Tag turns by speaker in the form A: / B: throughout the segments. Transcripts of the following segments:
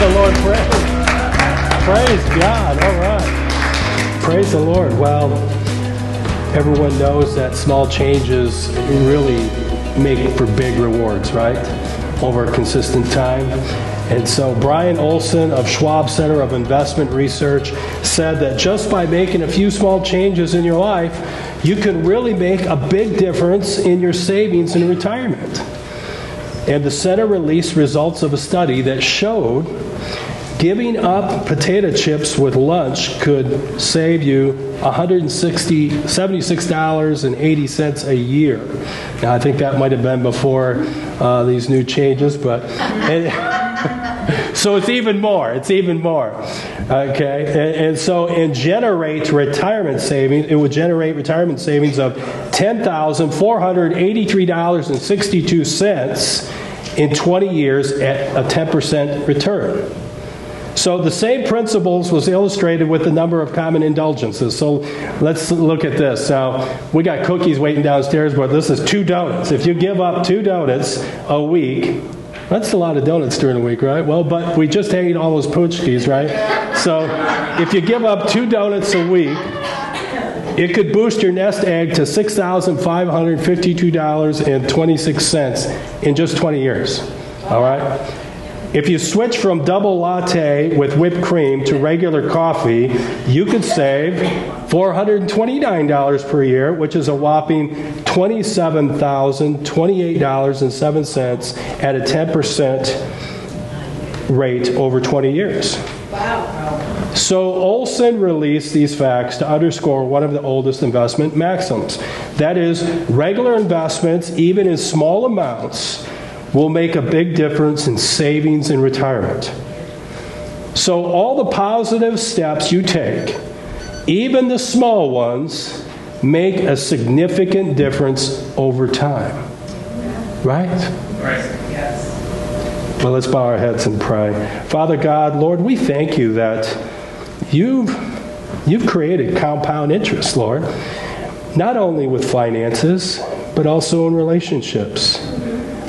A: the Lord praise. Praise God. All right. Praise the Lord. Well, everyone knows that small changes really make for big rewards, right? Over a consistent time. And so Brian Olson of Schwab Center of Investment Research said that just by making a few small changes in your life, you can really make a big difference in your savings in retirement. And the center released results of a study that showed giving up potato chips with lunch could save you $176.80 a year. Now, I think that might have been before uh, these new changes, but. so it's even more. It's even more. Okay? And, and, so, and generate retirement savings, it would generate retirement savings of $10,483.62 in 20 years at a 10% return. So the same principles was illustrated with the number of common indulgences. So let's look at this. Now, we got cookies waiting downstairs, but this is two donuts. If you give up two donuts a week, that's a lot of donuts during the week, right? Well, but we just ate all those Paczkis, right? So if you give up two donuts a week, it could boost your nest egg to $6,552.26 in just 20 years. All right? If you switch from double latte with whipped cream to regular coffee, you could save $429 per year, which is a whopping $27,028.07 at a 10% rate over 20 years. Wow. So Olson released these facts to underscore one of the oldest investment maxims. That is, regular investments, even in small amounts, will make a big difference in savings and retirement. So, all the positive steps you take, even the small ones, make a significant difference over time. Right? Right. Yes. Well, let's bow our heads and pray. Father God, Lord, we thank you that you've, you've created compound interest, Lord, not only with finances, but also in relationships.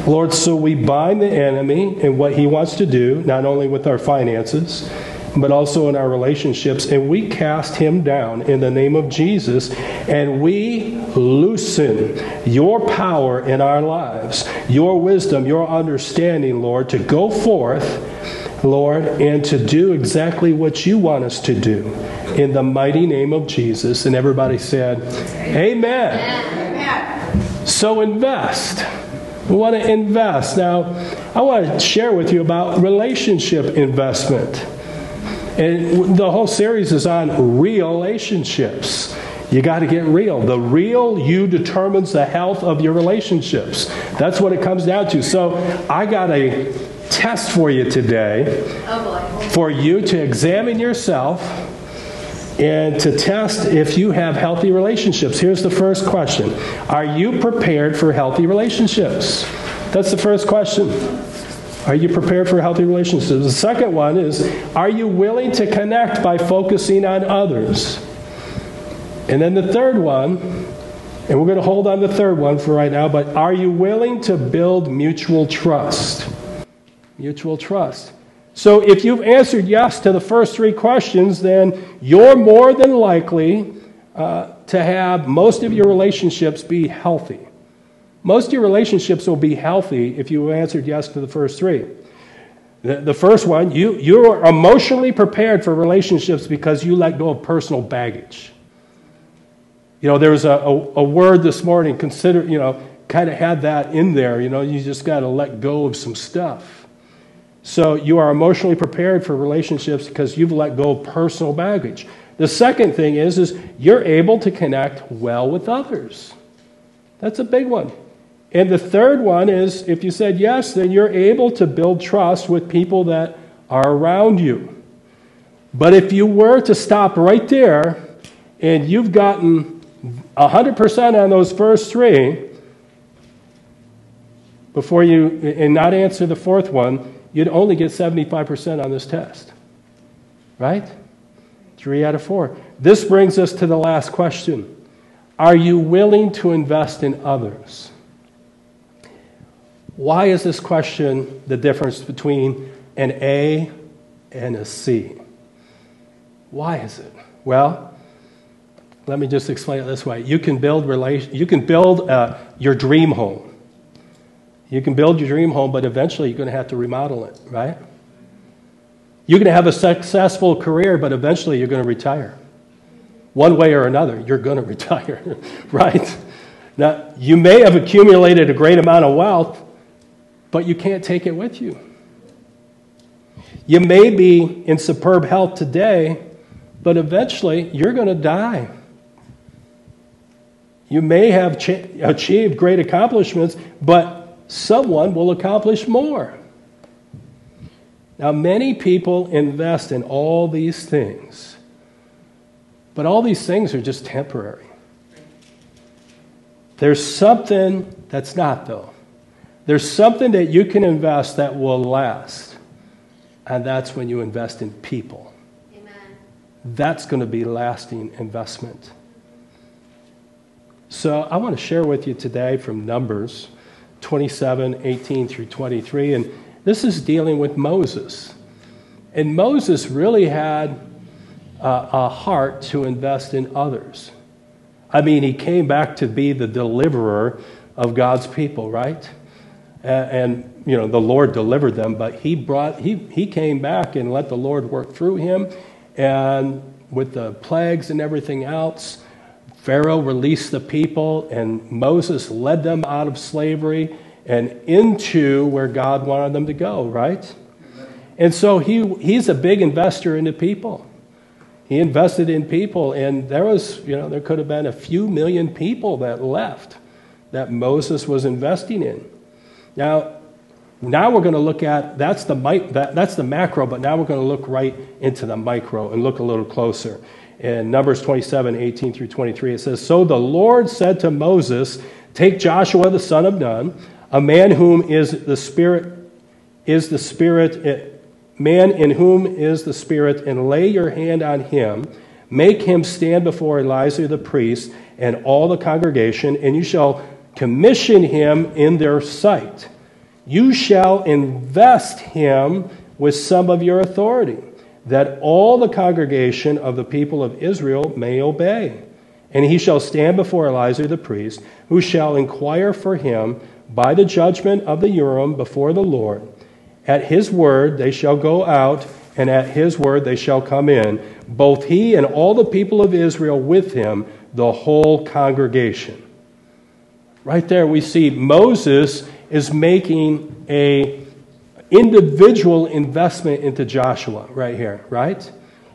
A: Lord, so we bind the enemy and what he wants to do, not only with our finances, but also in our relationships, and we cast him down in the name of Jesus, and we loosen your power in our lives, your wisdom, your understanding, Lord, to go forth, Lord, and to do exactly what you want us to do in the mighty name of Jesus. And everybody said, Amen. Amen. So invest. We want to invest. Now, I want to share with you about relationship investment. And the whole series is on real relationships. You got to get real. The real you determines the health of your relationships. That's what it comes down to. So, I got a test for you today oh for you to examine yourself and to test if you have healthy relationships. Here's the first question Are you prepared for healthy relationships? That's the first question. Are you prepared for healthy relationships? The second one is Are you willing to connect by focusing on others? And then the third one, and we're going to hold on the third one for right now, but are you willing to build mutual trust? Mutual trust. So if you've answered yes to the first three questions, then you're more than likely uh, to have most of your relationships be healthy. Most of your relationships will be healthy if you answered yes to the first three. The, the first one, you, you are emotionally prepared for relationships because you let go of personal baggage. You know, there was a, a, a word this morning, consider, you know, kind of had that in there. You know, you just got to let go of some stuff. So you are emotionally prepared for relationships because you've let go of personal baggage. The second thing is, is you're able to connect well with others. That's a big one. And the third one is if you said yes, then you're able to build trust with people that are around you. But if you were to stop right there and you've gotten 100% on those first three before you and not answer the fourth one, you'd only get 75% on this test. Right? Three out of four. This brings us to the last question Are you willing to invest in others? Why is this question the difference between an A and a C. Why is it? Well, let me just explain it this way. You can build relation, you can build uh, your dream home. You can build your dream home, but eventually you're going to have to remodel it, right? You're going to have a successful career, but eventually you're going to retire. One way or another, you're going to retire, right? Now, you may have accumulated a great amount of wealth, but you can't take it with you. You may be in superb health today, but eventually you're going to die. You may have ch- achieved great accomplishments, but someone will accomplish more. Now, many people invest in all these things, but all these things are just temporary. There's something that's not, though. There's something that you can invest that will last, and that's when you invest in people. Amen. That's going to be lasting investment. So I want to share with you today from Numbers 27 18 through 23. And this is dealing with Moses. And Moses really had a, a heart to invest in others. I mean, he came back to be the deliverer of God's people, right? And, and, you know, the Lord delivered them, but he brought, he, he came back and let the Lord work through him. And with the plagues and everything else, Pharaoh released the people, and Moses led them out of slavery and into where God wanted them to go, right? And so he, he's a big investor into people. He invested in people, and there was, you know, there could have been a few million people that left that Moses was investing in. Now, now we're going to look at that's the that, that's the macro, but now we're going to look right into the micro and look a little closer in Numbers 27 18 through 23. It says, So the Lord said to Moses, Take Joshua the son of Nun, a man whom is the Spirit, is the Spirit, eh, man in whom is the Spirit, and lay your hand on him. Make him stand before Eleazar the priest and all the congregation, and you shall commission him in their sight. You shall invest him with some of your authority that all the congregation of the people of Israel may obey. And he shall stand before Eleazar the priest, who shall inquire for him by the judgment of the Urim before the Lord. At his word they shall go out, and at his word they shall come in, both he and all the people of Israel with him, the whole congregation. Right there we see Moses is making a individual investment into Joshua right here, right?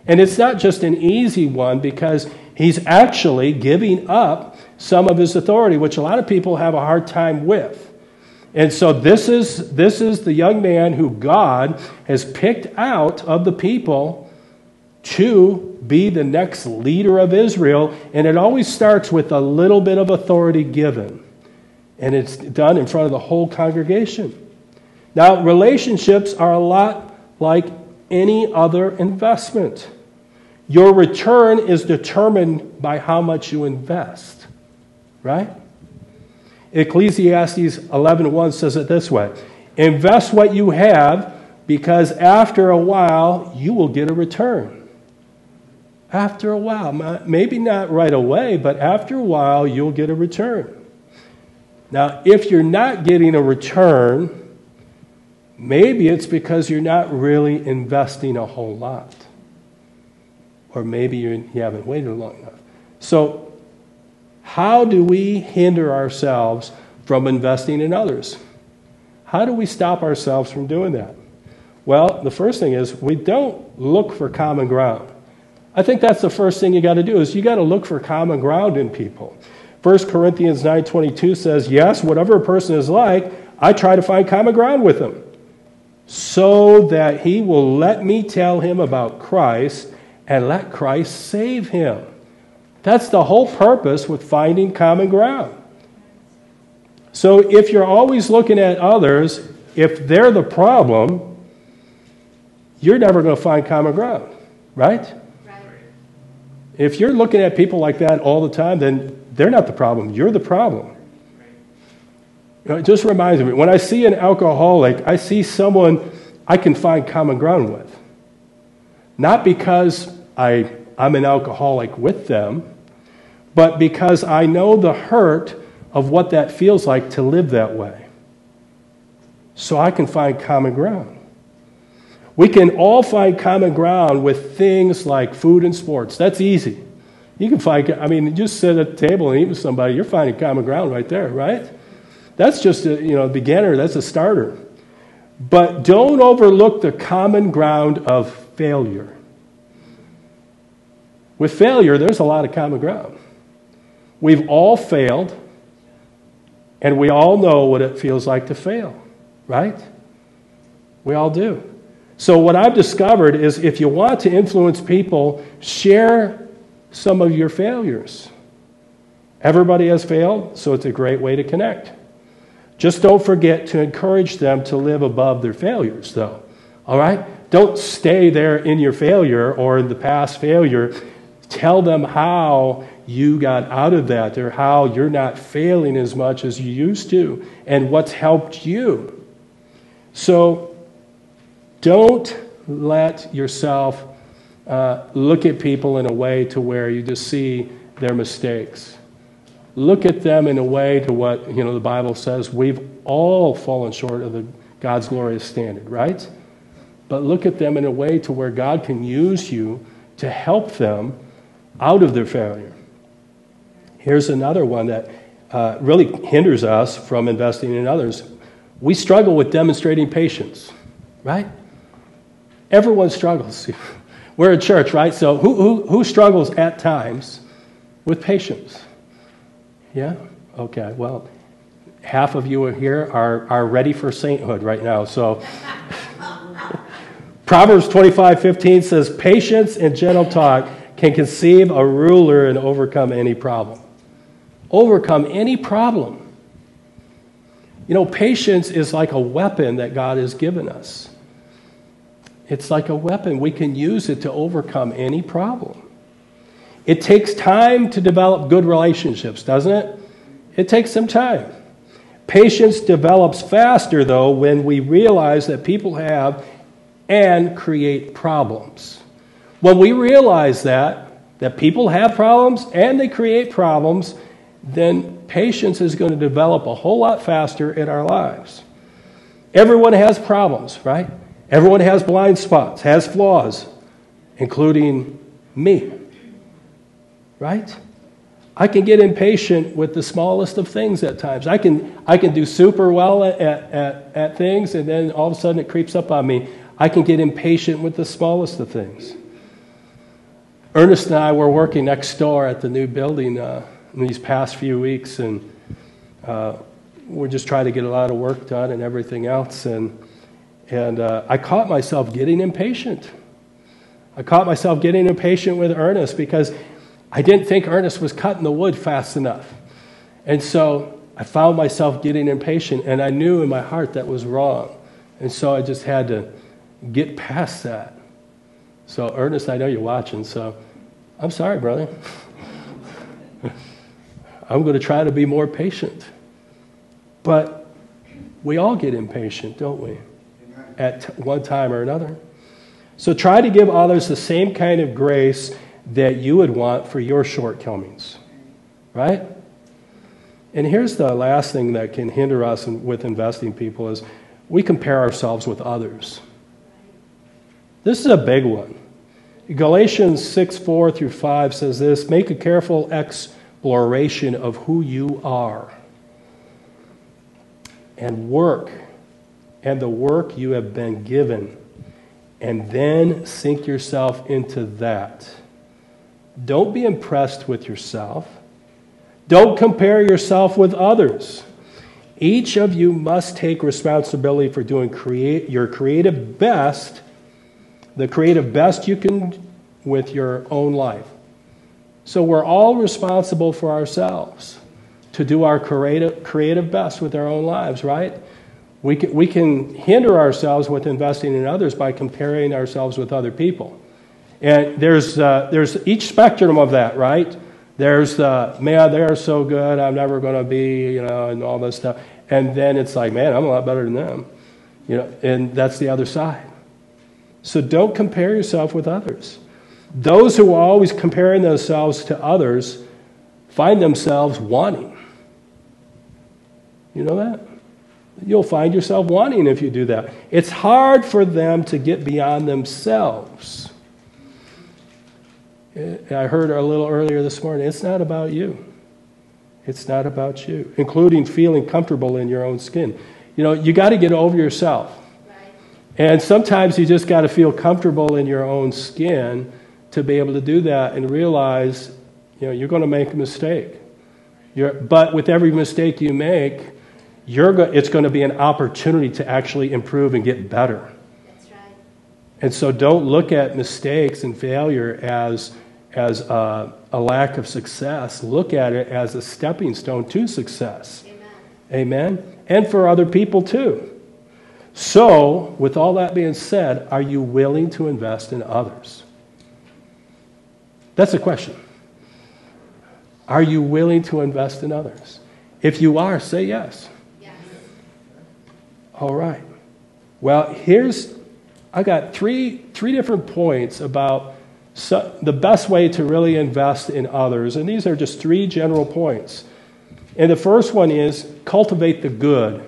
A: And it's not just an easy one because he's actually giving up some of his authority, which a lot of people have a hard time with. And so this is, this is the young man who God has picked out of the people to be the next leader of Israel. And it always starts with a little bit of authority given. And it's done in front of the whole congregation. Now, relationships are a lot like any other investment. Your return is determined by how much you invest, right? Ecclesiastes 11:1 says it this way: Invest what you have because after a while you will get a return. After a while, maybe not right away, but after a while you'll get a return. Now, if you're not getting a return, Maybe it's because you're not really investing a whole lot. Or maybe you haven't waited long enough. So, how do we hinder ourselves from investing in others? How do we stop ourselves from doing that? Well, the first thing is we don't look for common ground. I think that's the first thing you got to do is you got to look for common ground in people. 1 Corinthians 9:22 says, "Yes, whatever a person is like, I try to find common ground with them." So that he will let me tell him about Christ and let Christ save him. That's the whole purpose with finding common ground. So if you're always looking at others, if they're the problem, you're never going to find common ground, right? right? If you're looking at people like that all the time, then they're not the problem. You're the problem. It just reminds me when I see an alcoholic, I see someone I can find common ground with. not because I, I'm an alcoholic with them, but because I know the hurt of what that feels like to live that way. So I can find common ground. We can all find common ground with things like food and sports. That's easy. You can find, I mean, just sit at the table and eat with somebody, you're finding common ground right there, right? That's just a you know, beginner, that's a starter. But don't overlook the common ground of failure. With failure, there's a lot of common ground. We've all failed, and we all know what it feels like to fail, right? We all do. So, what I've discovered is if you want to influence people, share some of your failures. Everybody has failed, so it's a great way to connect. Just don't forget to encourage them to live above their failures, though. All right? Don't stay there in your failure or in the past failure. Tell them how you got out of that or how you're not failing as much as you used to and what's helped you. So don't let yourself uh, look at people in a way to where you just see their mistakes look at them in a way to what you know the Bible says we've all fallen short of the, God's glorious standard, right? But look at them in a way to where God can use you to help them out of their failure. Here's another one that uh, really hinders us from investing in others. We struggle with demonstrating patience, right? Everyone struggles. We're a church, right? So who, who, who struggles at times with patience? Yeah? Okay, well, half of you here are, are ready for sainthood right now. So, Proverbs 25 15 says, Patience and gentle talk can conceive a ruler and overcome any problem. Overcome any problem. You know, patience is like a weapon that God has given us. It's like a weapon. We can use it to overcome any problem. It takes time to develop good relationships, doesn't it? It takes some time. Patience develops faster, though, when we realize that people have and create problems. When we realize that, that people have problems and they create problems, then patience is going to develop a whole lot faster in our lives. Everyone has problems, right? Everyone has blind spots, has flaws, including me right? I can get impatient with the smallest of things at times. I can, I can do super well at, at, at things, and then all of a sudden it creeps up on me. I can get impatient with the smallest of things. Ernest and I were working next door at the new building uh, in these past few weeks, and uh, we're just trying to get a lot of work done and everything else. And, and uh, I caught myself getting impatient. I caught myself getting impatient with Ernest because I didn't think Ernest was cutting the wood fast enough. And so I found myself getting impatient, and I knew in my heart that was wrong. And so I just had to get past that. So, Ernest, I know you're watching, so I'm sorry, brother. I'm going to try to be more patient. But we all get impatient, don't we? At one time or another. So try to give others the same kind of grace that you would want for your shortcomings, right? And here's the last thing that can hinder us with investing people is we compare ourselves with others. This is a big one. Galatians 6 4 through 5 says this Make a careful exploration of who you are and work and the work you have been given, and then sink yourself into that. Don't be impressed with yourself. Don't compare yourself with others. Each of you must take responsibility for doing create, your creative best, the creative best you can with your own life. So we're all responsible for ourselves to do our creative, creative best with our own lives, right? We can, we can hinder ourselves with investing in others by comparing ourselves with other people. And there's, uh, there's each spectrum of that, right? There's the, man, they're so good, I'm never going to be, you know, and all this stuff. And then it's like, man, I'm a lot better than them. You know, and that's the other side. So don't compare yourself with others. Those who are always comparing themselves to others find themselves wanting. You know that? You'll find yourself wanting if you do that. It's hard for them to get beyond themselves. I heard a little earlier this morning, it's not about you. It's not about you, including feeling comfortable in your own skin. You know, you got to get over yourself. And sometimes you just got to feel comfortable in your own skin to be able to do that and realize, you know, you're going to make a mistake. You're, but with every mistake you make, you're go, it's going to be an opportunity to actually improve and get better. That's right. And so don't look at mistakes and failure as, as a, a lack of success. Look at it as a stepping stone to success. Amen. Amen. And for other people too. So, with all that being said, are you willing to invest in others? That's the question. Are you willing to invest in others? If you are, say yes. yes. All right. Well, here's I got three three different points about so, the best way to really invest in others, and these are just three general points. And the first one is cultivate the good.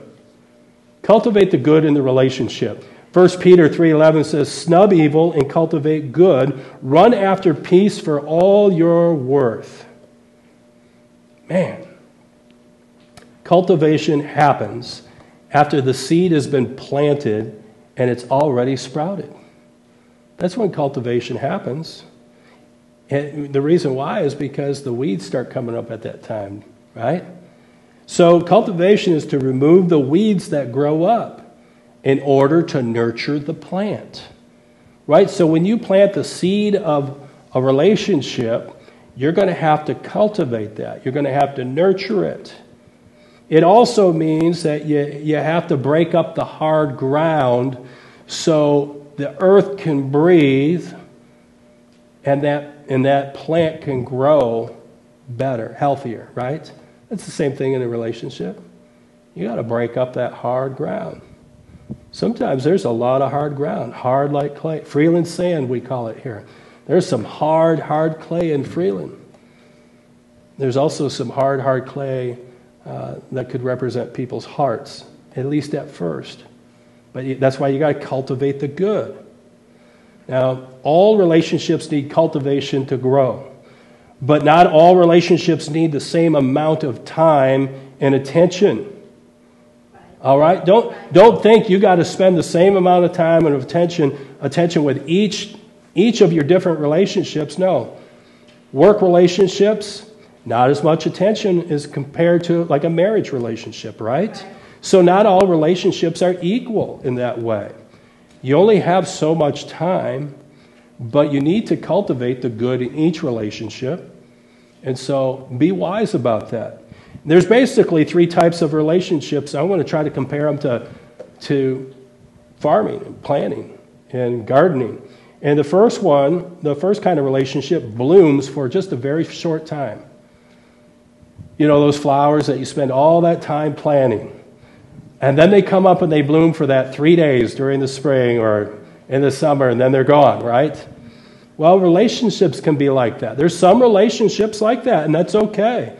A: Cultivate the good in the relationship. 1 Peter 3:11 says, "Snub evil and cultivate good. Run after peace for all your worth." Man. Cultivation happens after the seed has been planted and it's already sprouted. That's when cultivation happens. And the reason why is because the weeds start coming up at that time, right? So, cultivation is to remove the weeds that grow up in order to nurture the plant. Right? So, when you plant the seed of a relationship, you're going to have to cultivate that. You're going to have to nurture it. It also means that you, you have to break up the hard ground so the earth can breathe and that, and that plant can grow better, healthier, right? It's the same thing in a relationship. You got to break up that hard ground. Sometimes there's a lot of hard ground, hard like clay. Freeland sand, we call it here. There's some hard, hard clay in Freeland. There's also some hard, hard clay uh, that could represent people's hearts, at least at first. But that's why you got to cultivate the good. Now, all relationships need cultivation to grow. But not all relationships need the same amount of time and attention. All right? Don't, don't think you got to spend the same amount of time and attention, attention with each, each of your different relationships. No. Work relationships, not as much attention as compared to like a marriage relationship, right? So not all relationships are equal in that way. You only have so much time but you need to cultivate the good in each relationship. And so be wise about that. There's basically three types of relationships. I want to try to compare them to, to farming and planting and gardening. And the first one, the first kind of relationship, blooms for just a very short time. You know, those flowers that you spend all that time planting. And then they come up and they bloom for that three days during the spring or in the summer, and then they're gone, right? Well, relationships can be like that. There's some relationships like that, and that's okay.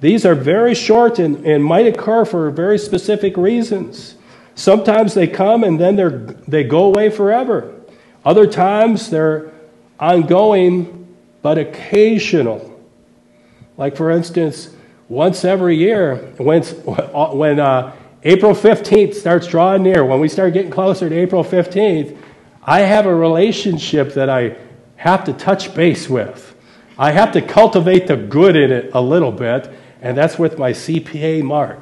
A: These are very short and, and might occur for very specific reasons. Sometimes they come and then they're, they go away forever. Other times they're ongoing but occasional. Like, for instance, once every year, when, when uh, April 15th starts drawing near, when we start getting closer to April 15th, I have a relationship that I have to touch base with. I have to cultivate the good in it a little bit, and that's with my CPA Mark,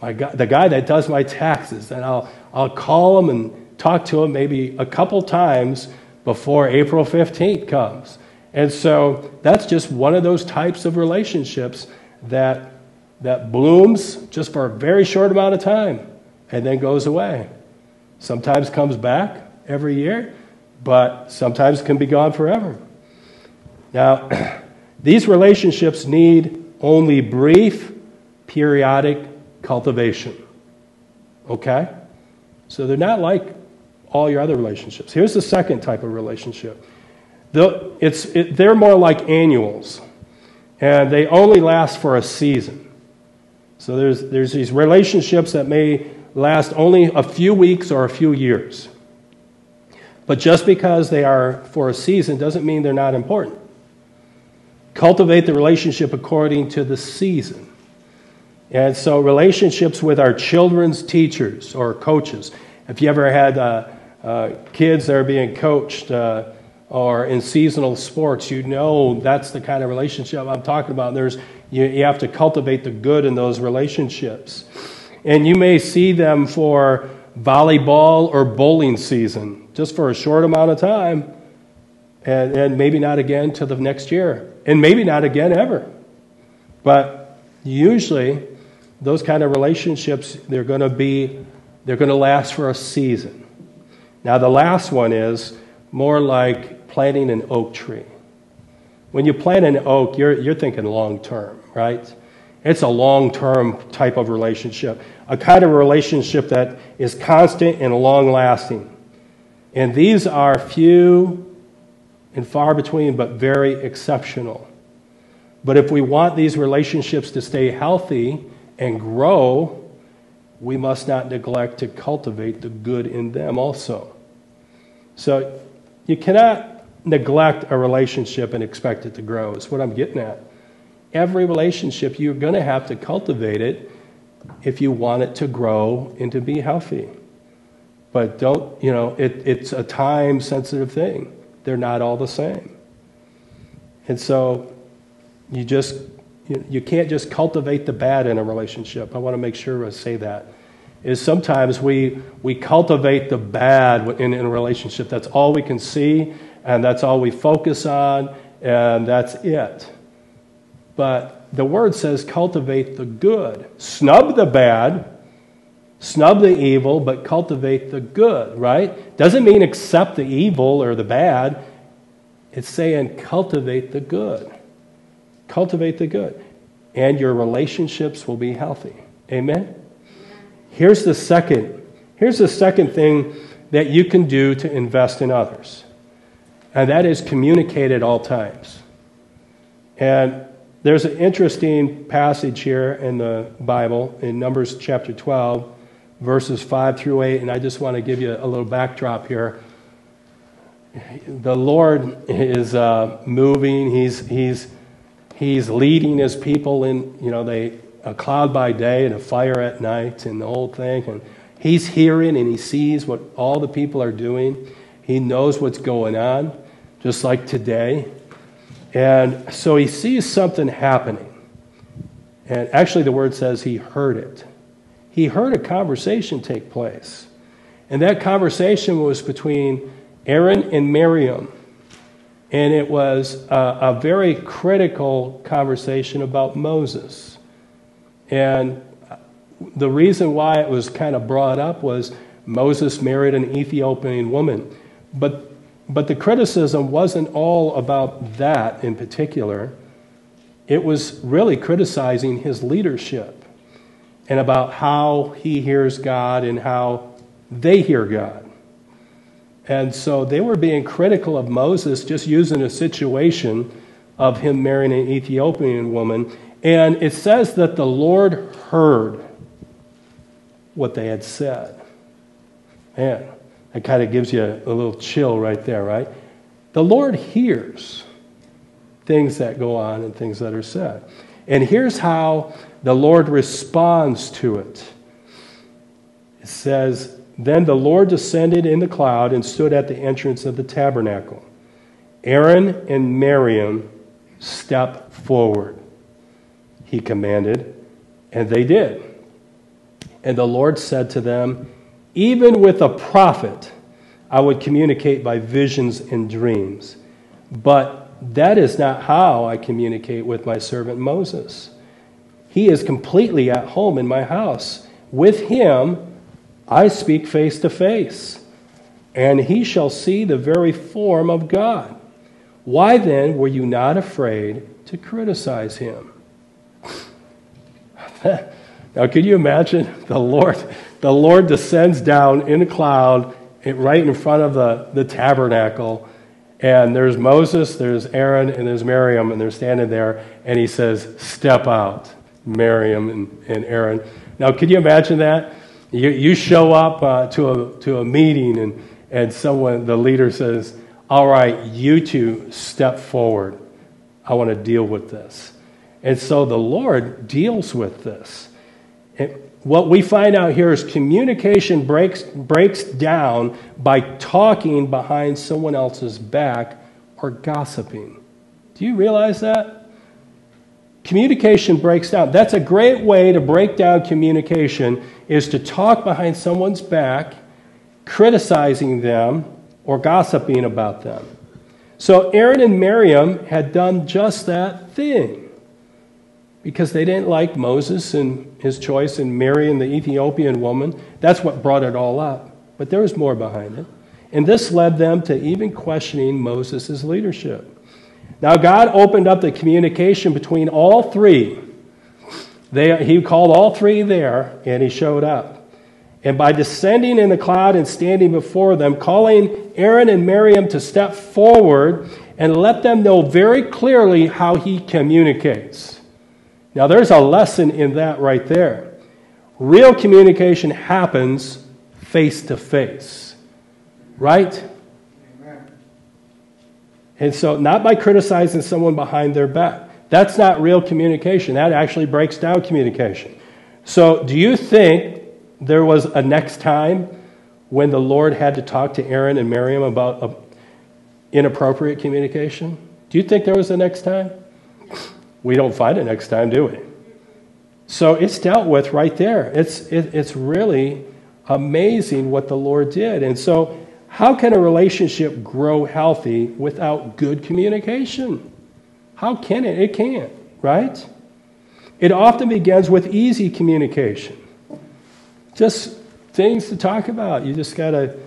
A: my guy, the guy that does my taxes. And I'll, I'll call him and talk to him maybe a couple times before April 15th comes. And so that's just one of those types of relationships that, that blooms just for a very short amount of time and then goes away. Sometimes comes back every year, but sometimes can be gone forever. Now, these relationships need only brief, periodic cultivation. Okay? So they're not like all your other relationships. Here's the second type of relationship. The, it's, it, they're more like annuals, and they only last for a season. So there's, there's these relationships that may last only a few weeks or a few years. But just because they are for a season doesn't mean they're not important. Cultivate the relationship according to the season. And so, relationships with our children's teachers or coaches. If you ever had uh, uh, kids that are being coached uh, or in seasonal sports, you know that's the kind of relationship I'm talking about. There's, you, you have to cultivate the good in those relationships. And you may see them for volleyball or bowling season, just for a short amount of time, and, and maybe not again till the next year, and maybe not again ever. But usually, those kind of relationships, they're going to be, they're going to last for a season. Now, the last one is more like planting an oak tree. When you plant an oak, you're, you're thinking long term, right? It's a long term type of relationship, a kind of relationship that is constant and long lasting. And these are few and far between, but very exceptional. But if we want these relationships to stay healthy and grow, we must not neglect to cultivate the good in them also. So you cannot neglect a relationship and expect it to grow, is what I'm getting at every relationship, you're going to have to cultivate it if you want it to grow and to be healthy. But don't, you know, it, it's a time sensitive thing. They're not all the same. And so you just, you, you can't just cultivate the bad in a relationship. I want to make sure I say that. Is sometimes we, we cultivate the bad in, in a relationship. That's all we can see, and that's all we focus on, and that's it. But the word says cultivate the good. Snub the bad, snub the evil, but cultivate the good, right? Doesn't mean accept the evil or the bad. It's saying cultivate the good. Cultivate the good. And your relationships will be healthy. Amen? Here's the second. Here's the second thing that you can do to invest in others. And that is communicate at all times. And there's an interesting passage here in the Bible in Numbers chapter 12, verses 5 through 8, and I just want to give you a little backdrop here. The Lord is uh, moving, he's, he's, he's leading his people in, you know, they, a cloud by day and a fire at night, and the whole thing. And he's hearing and he sees what all the people are doing. He knows what's going on, just like today. And so he sees something happening. And actually, the word says he heard it. He heard a conversation take place. And that conversation was between Aaron and Miriam. And it was a, a very critical conversation about Moses. And the reason why it was kind of brought up was Moses married an Ethiopian woman. But but the criticism wasn't all about that in particular. It was really criticizing his leadership and about how he hears God and how they hear God. And so they were being critical of Moses just using a situation of him marrying an Ethiopian woman. And it says that the Lord heard what they had said. Man, that kind of gives you a, a little chill right there, right? The Lord hears things that go on and things that are said. And here's how the Lord responds to it it says, Then the Lord descended in the cloud and stood at the entrance of the tabernacle. Aaron and Miriam step forward, he commanded, and they did. And the Lord said to them, even with a prophet, I would communicate by visions and dreams. But that is not how I communicate with my servant Moses. He is completely at home in my house. With him, I speak face to face, and he shall see the very form of God. Why then were you not afraid to criticize him? now, could you imagine the Lord? The Lord descends down in a cloud right in front of the, the tabernacle. And there's Moses, there's Aaron, and there's Miriam, and they're standing there. And he says, Step out, Miriam and, and Aaron. Now, could you imagine that? You, you show up uh, to, a, to a meeting, and, and someone, the leader says, All right, you two step forward. I want to deal with this. And so the Lord deals with this. What we find out here is communication breaks, breaks down by talking behind someone else's back or gossiping. Do you realize that? Communication breaks down. That's a great way to break down communication is to talk behind someone's back, criticizing them or gossiping about them. So Aaron and Miriam had done just that thing because they didn't like Moses and his choice and Miriam, the Ethiopian woman. That's what brought it all up. But there was more behind it. And this led them to even questioning Moses' leadership. Now, God opened up the communication between all three. They, he called all three there, and he showed up. And by descending in the cloud and standing before them, calling Aaron and Miriam to step forward and let them know very clearly how he communicates. Now, there's a lesson in that right there. Real communication happens face to face, right? Amen. And so, not by criticizing someone behind their back. That's not real communication. That actually breaks down communication. So, do you think there was a next time when the Lord had to talk to Aaron and Miriam about inappropriate communication? Do you think there was a next time? We don't find it next time, do we? So it's dealt with right there. It's, it, it's really amazing what the Lord did. And so, how can a relationship grow healthy without good communication? How can it? It can't, right? It often begins with easy communication. Just things to talk about. You just got to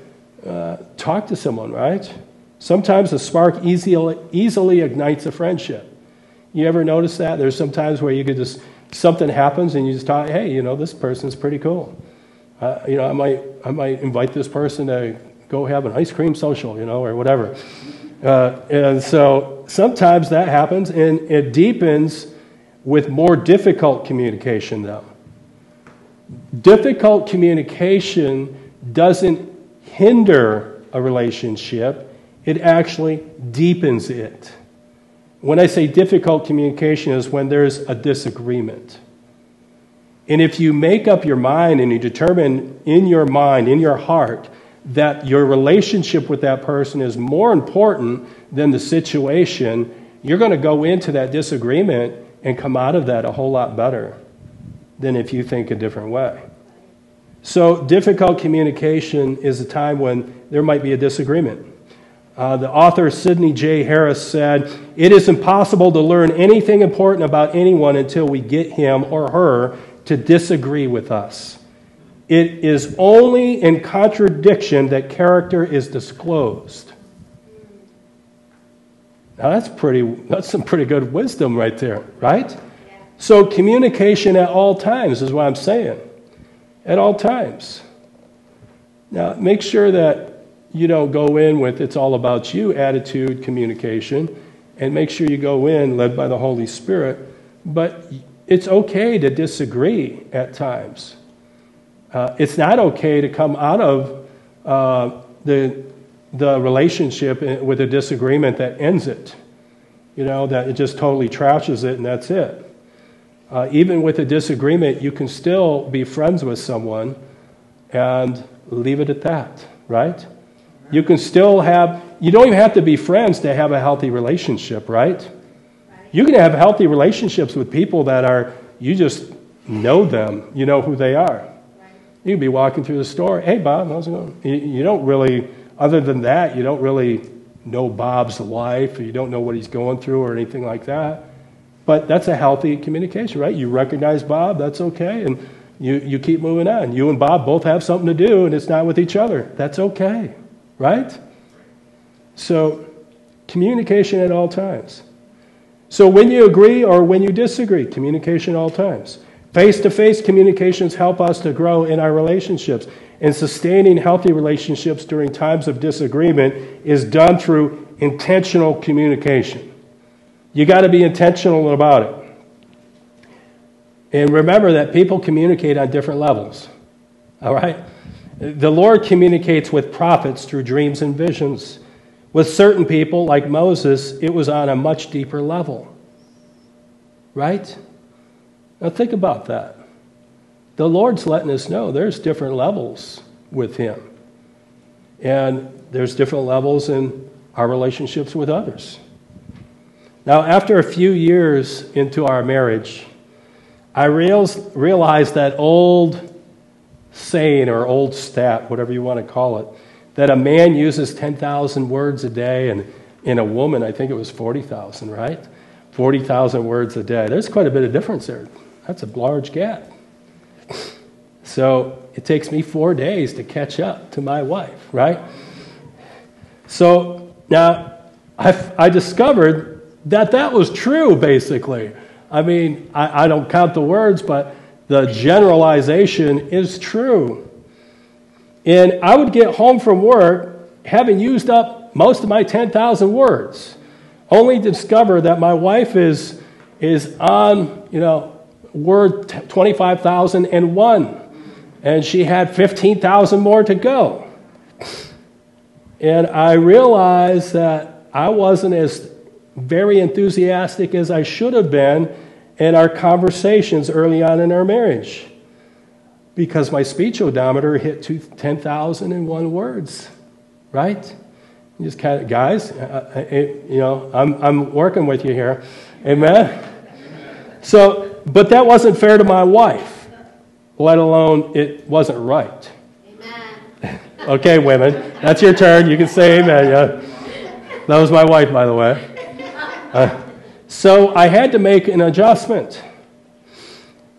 A: uh, talk to someone, right? Sometimes a spark easily, easily ignites a friendship. You ever notice that? There's some times where you could just, something happens and you just talk, hey, you know, this person's pretty cool. Uh, you know, I might, I might invite this person to go have an ice cream social, you know, or whatever. Uh, and so sometimes that happens and it deepens with more difficult communication, though. Difficult communication doesn't hinder a relationship, it actually deepens it. When I say difficult communication is when there's a disagreement. And if you make up your mind and you determine in your mind, in your heart, that your relationship with that person is more important than the situation, you're going to go into that disagreement and come out of that a whole lot better than if you think a different way. So, difficult communication is a time when there might be a disagreement. Uh, the author Sidney J. Harris said, It is impossible to learn anything important about anyone until we get him or her to disagree with us. It is only in contradiction that character is disclosed. Now that's pretty that's some pretty good wisdom right there, right? So communication at all times is what I'm saying. At all times. Now make sure that you don't go in with it's all about you attitude, communication, and make sure you go in led by the Holy Spirit. But it's okay to disagree at times. Uh, it's not okay to come out of uh, the, the relationship with a disagreement that ends it. You know, that it just totally trashes it and that's it. Uh, even with a disagreement, you can still be friends with someone and leave it at that, right? You can still have, you don't even have to be friends to have a healthy relationship, right? You can have healthy relationships with people that are, you just know them, you know who they are. You can be walking through the store, hey, Bob, how's it going? You don't really, other than that, you don't really know Bob's life, or you don't know what he's going through, or anything like that. But that's a healthy communication, right? You recognize Bob, that's okay, and you, you keep moving on. You and Bob both have something to do, and it's not with each other. That's okay right? So, communication at all times. So, when you agree or when you disagree, communication at all times. Face to face communications help us to grow in our relationships. And sustaining healthy relationships during times of disagreement is done through intentional communication. You got to be intentional about it. And remember that people communicate on different levels. All right? The Lord communicates with prophets through dreams and visions. With certain people, like Moses, it was on a much deeper level. Right? Now think about that. The Lord's letting us know there's different levels with Him. And there's different levels in our relationships with others. Now, after a few years into our marriage, I realized that old saying or old stat, whatever you want to call it, that a man uses 10,000 words a day, and in a woman, I think it was 40,000, right? 40,000 words a day. There's quite a bit of difference there. That's a large gap. So it takes me four days to catch up to my wife, right? So now I, I discovered that that was true, basically. I mean, I, I don't count the words, but the generalization is true. And I would get home from work having used up most of my 10,000 words, only to discover that my wife is, is on, you know, word 25,001, and she had 15,000 more to go. And I realized that I wasn't as very enthusiastic as I should have been in our conversations early on in our marriage because my speech odometer hit 10,001 words, right? You just kind of, guys, uh, uh, it, you know, I'm, I'm working with you here. Amen? So, but that wasn't fair to my wife, let alone it wasn't right. Amen. okay, women, that's your turn. You can say amen. Yeah. That was my wife, by the way. Uh, so I had to make an adjustment.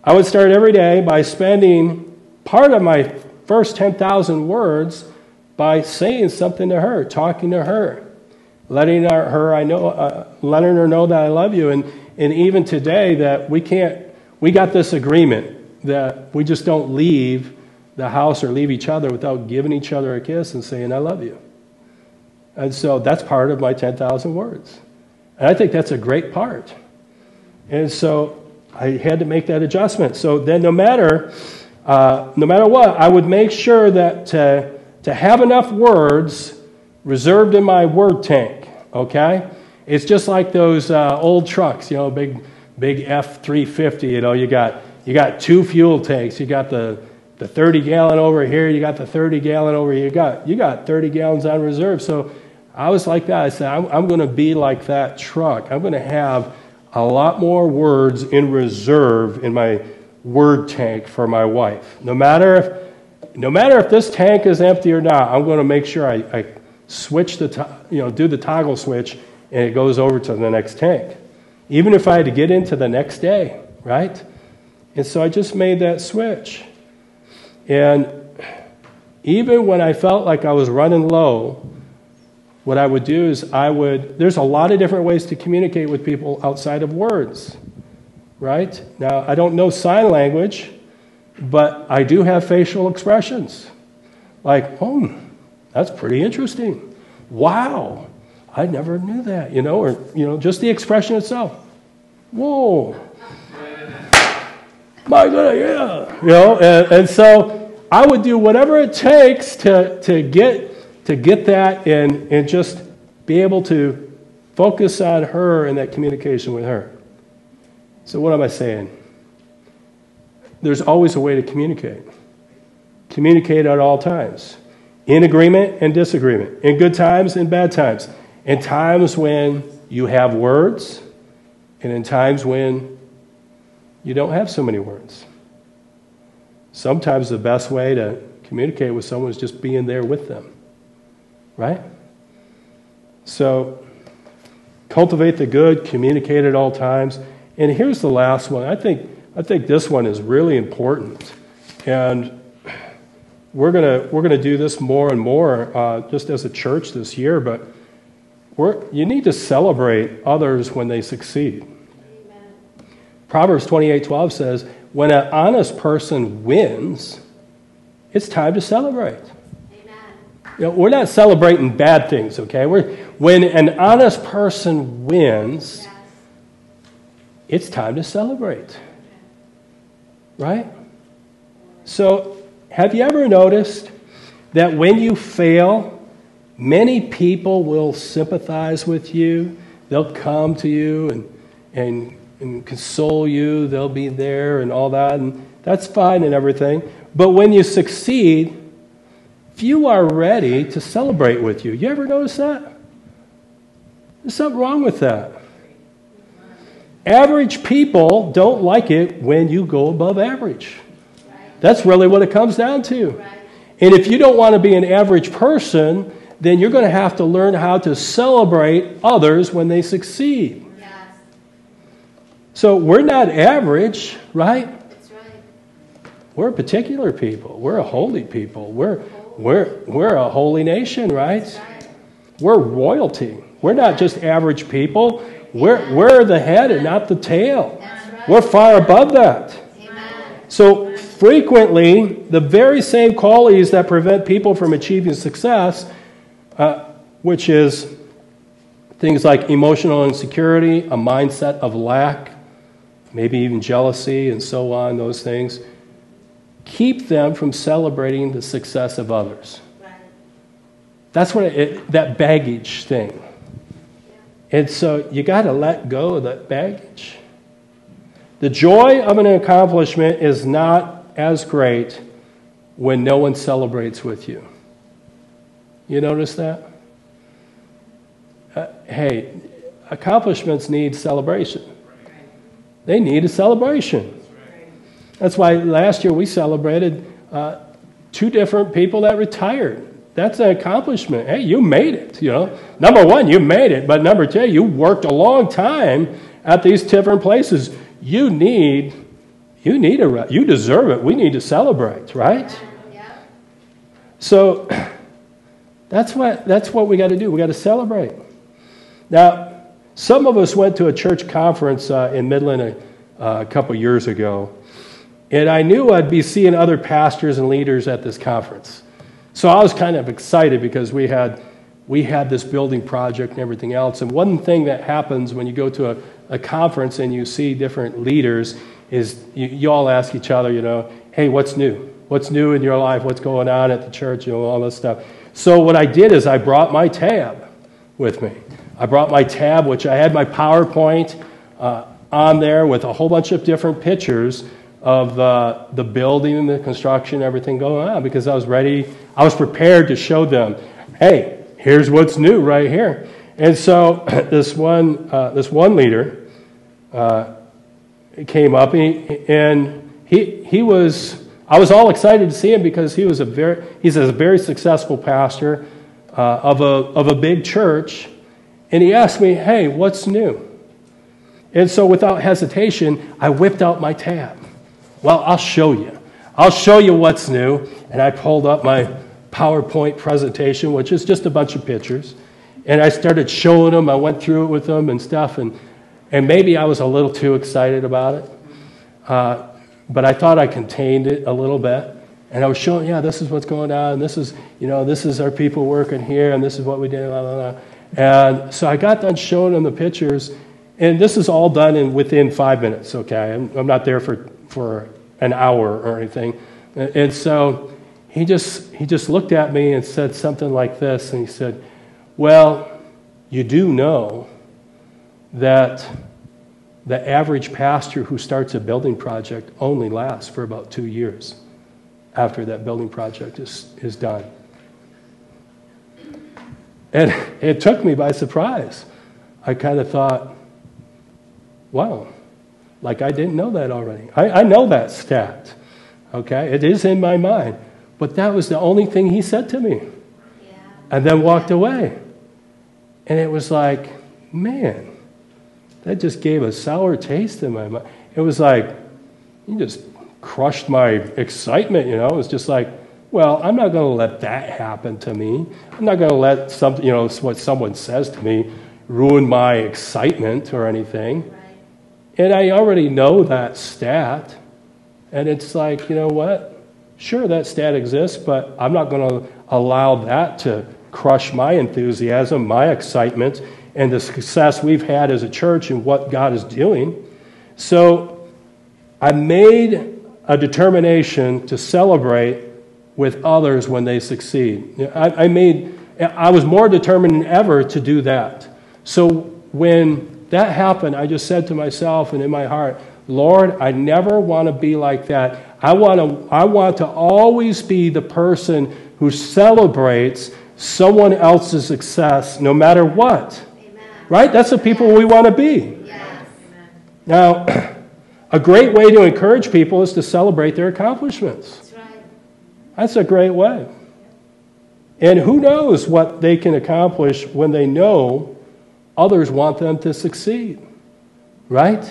A: I would start every day by spending part of my first 10,000 words by saying something to her, talking to her, letting her, I know, uh, letting her know that I love you. And and even today that we can't, we got this agreement that we just don't leave the house or leave each other without giving each other a kiss and saying, I love you. And so that's part of my 10,000 words. And I think that's a great part. And so I had to make that adjustment. So then, no matter, uh, no matter what, I would make sure that to, to have enough words reserved in my word tank, okay? It's just like those uh, old trucks, you know, big, big F 350. You know, you got, you got two fuel tanks. You got the, the 30 gallon over here, you got the 30 gallon over here. You got, you got 30 gallons on reserve. So I was like that. I said, I'm, I'm going to be like that truck. I'm going to have a lot more words in reserve in my word tank for my wife. No matter if, no matter if this tank is empty or not, I'm going to make sure I, I switch the, to, you know, do the toggle switch and it goes over to the next tank. Even if I had to get into the next day, right? And so I just made that switch. And even when I felt like I was running low, what I would do is I would, there's a lot of different ways to communicate with people outside of words, right? Now, I don't know sign language, but I do have facial expressions. Like, oh, that's pretty interesting. Wow, I never knew that, you know, or, you know, just the expression itself. Whoa. My God, yeah. You know, and, and so I would do whatever it takes to, to, get, to get that and, and just be able to focus on her and that communication with her. So, what am I saying? There's always a way to communicate. Communicate at all times, in agreement and disagreement, in good times and bad times in times when you have words, and in times when you don't have so many words. Sometimes the best way to communicate with someone is just being there with them, right? So, cultivate the good, communicate at all times. And here's the last one. I think, I think this one is really important. And we're going we're gonna do this more and more uh, just as a church this year, but we're, you need to celebrate others when they succeed. Amen. Proverbs 28 12 says, when an honest person wins, it's time to celebrate. You know, we're not celebrating bad things, okay? We're, when an honest person wins, it's time to celebrate. Right? So, have you ever noticed that when you fail, many people will sympathize with you? They'll come to you and, and, and console you, they'll be there and all that, and that's fine and everything. But when you succeed, few are ready to celebrate with you. You ever notice that? There's something wrong with that. Average people don't like it when you go above average. That's really what it comes down to. And if you don't want to be an average person, then you're going to have to learn how to celebrate others when they succeed. So we're not average, right? We're a particular people. We're a holy people. We're we're, we're a holy nation, right? We're royalty. We're not just average people. We're, we're the head and not the tail. We're far above that. So, frequently, the very same qualities that prevent people from achieving success, uh, which is things like emotional insecurity, a mindset of lack, maybe even jealousy, and so on, those things keep them from celebrating the success of others. That's what it, that baggage thing. And so you got to let go of that baggage. The joy of an accomplishment is not as great when no one celebrates with you. You notice that? Uh, hey, accomplishments need celebration. They need a celebration. That's why last year we celebrated uh, two different people that retired. That's an accomplishment. Hey, you made it, you know. Number one, you made it, but number two, you worked a long time at these different places. You need, you need a, you deserve it. We need to celebrate, right? Yeah. So that's what, that's what we got to do. We got to celebrate. Now, some of us went to a church conference uh, in Midland a, uh, a couple years ago, and I knew I'd be seeing other pastors and leaders at this conference. So I was kind of excited because we had, we had this building project and everything else. And one thing that happens when you go to a, a conference and you see different leaders is you, you all ask each other, you know, hey, what's new? What's new in your life? What's going on at the church? You know, all this stuff. So what I did is I brought my tab with me. I brought my tab, which I had my PowerPoint uh, on there with a whole bunch of different pictures of the, the building and the construction, everything going on, because I was ready, I was prepared to show them, hey, here's what's new right here. And so this one, uh, this one leader uh, came up and, he, and he, he was, I was all excited to see him because he was a very, he's a very successful pastor uh, of, a, of a big church. And he asked me, hey, what's new? And so without hesitation, I whipped out my tab. Well, I'll show you. I'll show you what's new. And I pulled up my PowerPoint presentation, which is just a bunch of pictures. And I started showing them. I went through it with them and stuff. And, and maybe I was a little too excited about it. Uh, but I thought I contained it a little bit. And I was showing, yeah, this is what's going on. This is, you know, this is our people working here, and this is what we did, blah, blah, blah. And so I got done showing them the pictures, and this is all done in within five minutes, okay? I'm, I'm not there for, for an hour or anything. And so he just, he just looked at me and said something like this, and he said, Well, you do know that the average pastor who starts a building project only lasts for about two years after that building project is, is done. And it took me by surprise. I kind of thought, wow, like I didn't know that already. I, I know that stat. Okay? It is in my mind. But that was the only thing he said to me. Yeah. And then walked away. And it was like, man, that just gave a sour taste in my mouth. It was like, you just crushed my excitement, you know? It was just like, well, I'm not going to let that happen to me. I'm not going to let something, you know, what someone says to me ruin my excitement or anything. And I already know that stat. And it's like, you know what? Sure, that stat exists, but I'm not going to allow that to crush my enthusiasm, my excitement, and the success we've had as a church and what God is doing. So I made a determination to celebrate with others when they succeed. I, I made, I was more determined than ever to do that. So when that happened, I just said to myself and in my heart, Lord, I never want to be like that. I want to, I want to always be the person who celebrates someone else's success no matter what. Amen. Right? That's the people we want to be. Yes. Now, a great way to encourage people is to celebrate their accomplishments. That's right. That's a great way. And who knows what they can accomplish when they know others want them to succeed. Right?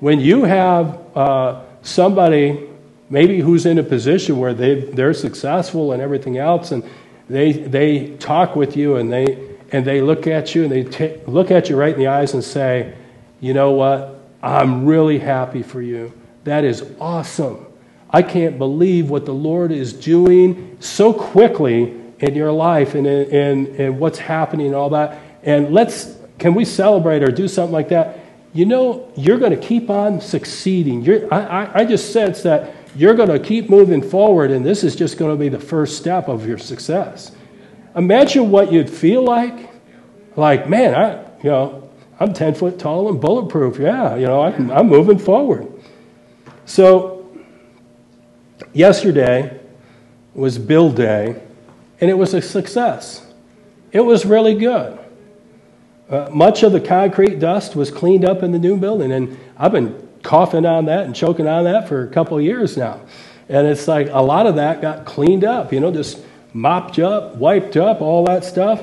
A: When you have uh, somebody maybe who's in a position where they, they're successful and everything else, and they, they talk with you and they, and they look at you and they t- look at you right in the eyes and say, you know what? I'm really happy for you. That is awesome. I can't believe what the Lord is doing so quickly in your life and, and, and what's happening and all that. And let's, can we celebrate or do something like that? You know, you're going to keep on succeeding. I, I, I just sense that you're going to keep moving forward, and this is just going to be the first step of your success. Imagine what you'd feel like. Like, man, I, you know, I'm 10 foot tall and bulletproof. Yeah, you know, I I'm moving forward. So, yesterday was Build Day, and it was a success. It was really good. Uh, much of the concrete dust was cleaned up in the new building, and I've been coughing on that and choking on that for a couple years now. And it's like a lot of that got cleaned up, you know, just mopped up, wiped up, all that stuff.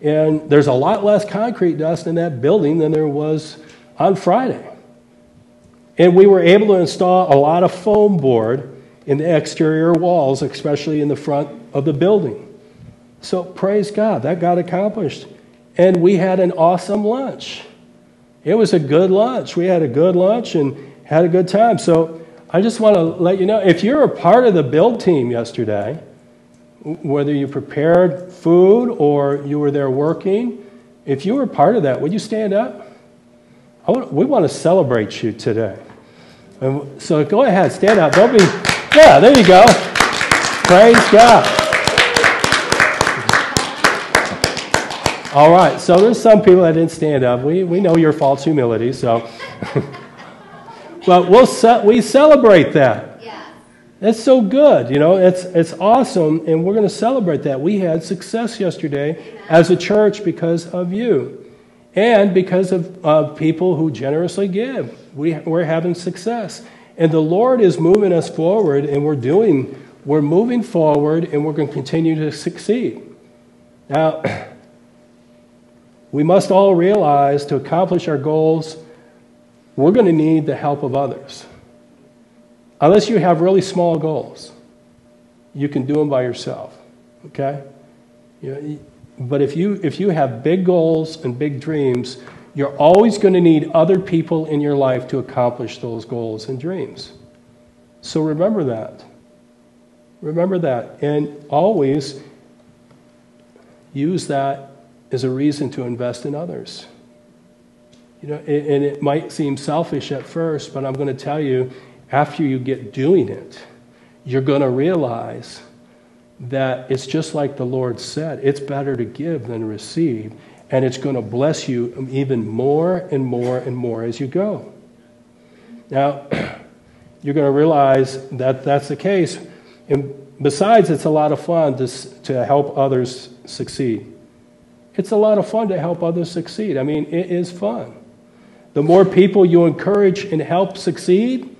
A: And there's a lot less concrete dust in that building than there was on Friday. And we were able to install a lot of foam board in the exterior walls, especially in the front of the building. So praise God, that got accomplished. And we had an awesome lunch. It was a good lunch. We had a good lunch and had a good time. So I just want to let you know if you're a part of the build team yesterday, whether you prepared food or you were there working, if you were part of that, would you stand up? We want to celebrate you today. And so go ahead, stand up. Don't be, yeah, there you go. Praise God. All right, so there's some people that didn't stand up. We, we know your false humility, so. but we'll ce- we celebrate that. Yeah. It's so good, you know, it's, it's awesome, and we're going to celebrate that. We had success yesterday Amen. as a church because of you and because of uh, people who generously give. We, we're having success. And the Lord is moving us forward, and we're doing, we're moving forward, and we're going to continue to succeed. Now, we must all realize to accomplish our goals, we're going to need the help of others. Unless you have really small goals, you can do them by yourself. Okay? but if you, if you have big goals and big dreams, you're always going to need other people in your life to accomplish those goals and dreams. So remember that. Remember that. And always use that is a reason to invest in others. You know, and it might seem selfish at first, but I'm going to tell you, after you get doing it, you're going to realize that it's just like the Lord said it's better to give than receive, and it's going to bless you even more and more and more as you go. Now, you're going to realize that that's the case. And besides, it's a lot of fun to, to help others succeed. It's a lot of fun to help others succeed. I mean, it is fun. The more people you encourage and help succeed,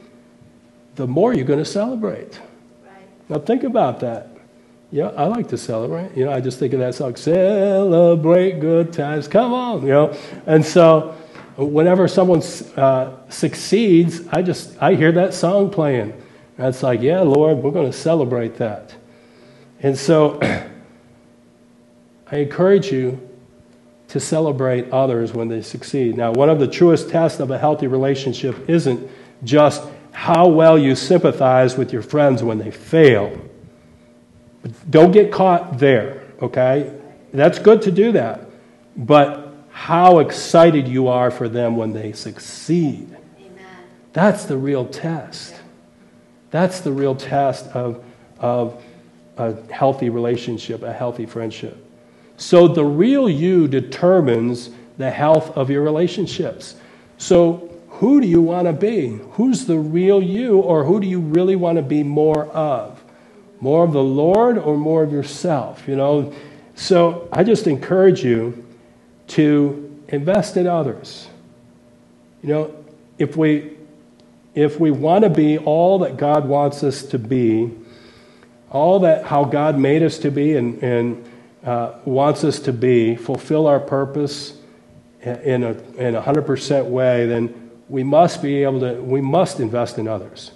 A: the more you're going to celebrate. Right. Now, think about that. Yeah, I like to celebrate. You know, I just think of that song, Celebrate Good Times. Come on, you know. And so, whenever someone uh, succeeds, I just, I hear that song playing. And it's like, yeah, Lord, we're going to celebrate that. And so, I encourage you to celebrate others when they succeed. Now, one of the truest tests of a healthy relationship isn't just how well you sympathize with your friends when they fail. But don't get caught there, okay? That's good to do that. But how excited you are for them when they succeed. Amen. That's the real test. That's the real test of, of a healthy relationship, a healthy friendship. So the real you determines the health of your relationships. So who do you want to be? Who's the real you, or who do you really want to be more of? More of the Lord or more of yourself? You know, so I just encourage you to invest in others. You know, if we if we want to be all that God wants us to be, all that how God made us to be and, and uh, wants us to be, fulfill our purpose in a in a hundred percent way, then we must be able to we must invest in others.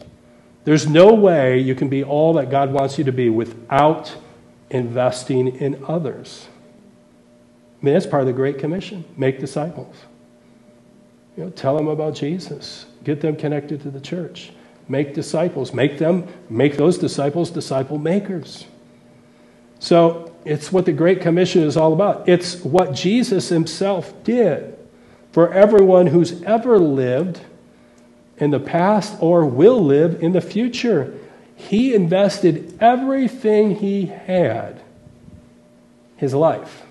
A: There's no way you can be all that God wants you to be without investing in others. I mean, that's part of the Great Commission. Make disciples. You know, tell them about Jesus. Get them connected to the church. Make disciples. Make them, make those disciples disciple makers. So it's what the Great Commission is all about. It's what Jesus himself did for everyone who's ever lived in the past or will live in the future. He invested everything he had, his life,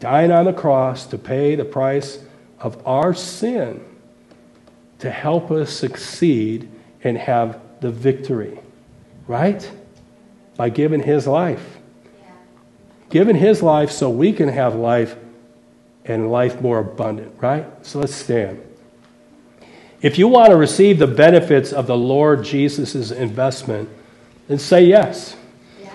A: dying on the cross to pay the price of our sin to help us succeed and have the victory. Right? By giving his life. Giving his life so we can have life and life more abundant, right? So let's stand. If you want to receive the benefits of the Lord Jesus' investment, then say yes. yes.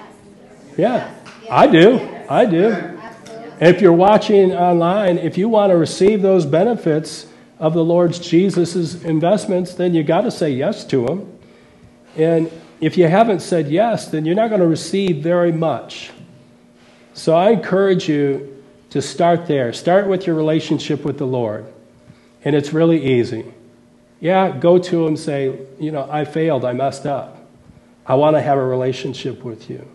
A: Yeah, yes. I do. I do. And if you're watching online, if you want to receive those benefits of the Lord Jesus' investments, then you got to say yes to them. And if you haven't said yes, then you're not going to receive very much. So I encourage you to start there. Start with your relationship with the Lord. And it's really easy. Yeah, go to him say, you know, I failed, I messed up. I want to have a relationship with you.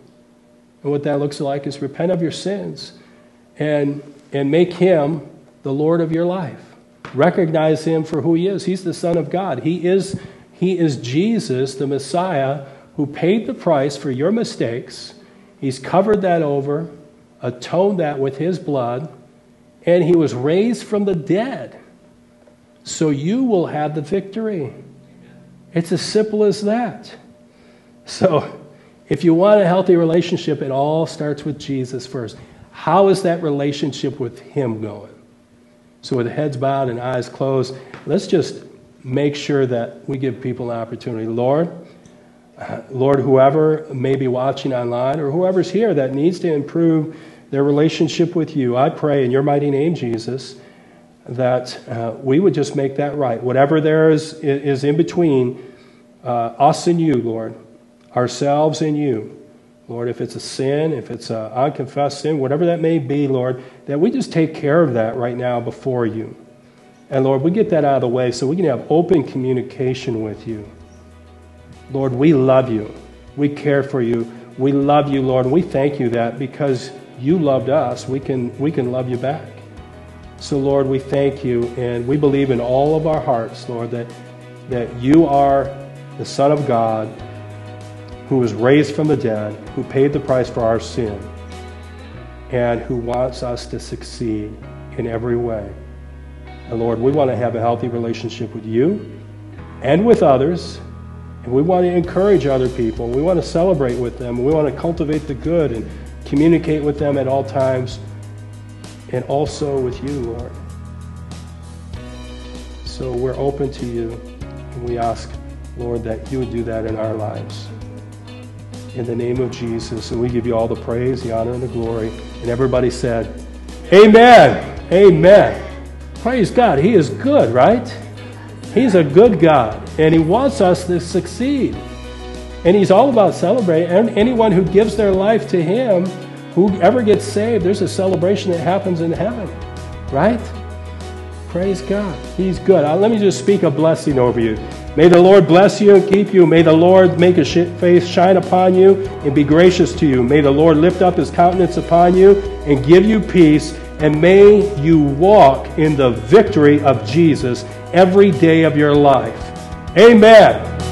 A: And what that looks like is repent of your sins and, and make him the Lord of your life. Recognize him for who he is. He's the Son of God. He is, he is Jesus, the Messiah, who paid the price for your mistakes. He's covered that over, atoned that with his blood, and he was raised from the dead so you will have the victory. It's as simple as that. So, if you want a healthy relationship, it all starts with Jesus first. How is that relationship with Him going? So, with heads bowed and eyes closed, let's just make sure that we give people an opportunity. Lord, Lord, whoever may be watching online or whoever's here that needs to improve their relationship with you, I pray in your mighty name, Jesus that uh, we would just make that right. Whatever there is, is in between uh, us and you, Lord, ourselves and you. Lord, if it's a sin, if it's an unconfessed sin, whatever that may be, Lord, that we just take care of that right now before you. And Lord, we get that out of the way so we can have open communication with you. Lord, we love you. We care for you. We love you, Lord. We thank you that because you loved us, we can, we can love you back. So, Lord, we thank you and we believe in all of our hearts, Lord, that, that you are the Son of God who was raised from the dead, who paid the price for our sin, and who wants us to succeed in every way. And Lord, we want to have a healthy relationship with you and with others. And we want to encourage other people. We want to celebrate with them. We want to cultivate the good and communicate with them at all times and also with you, Lord. So we're open to you, and we ask, Lord, that you would do that in our lives. In the name of Jesus, and we give you all the praise, the honor, and the glory. And everybody said, Amen. Amen. Praise God. He is good, right? He's a good God, and He wants us to succeed. And He's all about celebrating. And anyone who gives their life to Him Whoever gets saved, there's a celebration that happens in heaven, right? Praise God. He's good. Uh, let me just speak a blessing over you. May the Lord bless you and keep you. May the Lord make his face shine upon you and be gracious to you. May the Lord lift up his countenance upon you and give you peace. And may you walk in the victory of Jesus every day of your life. Amen.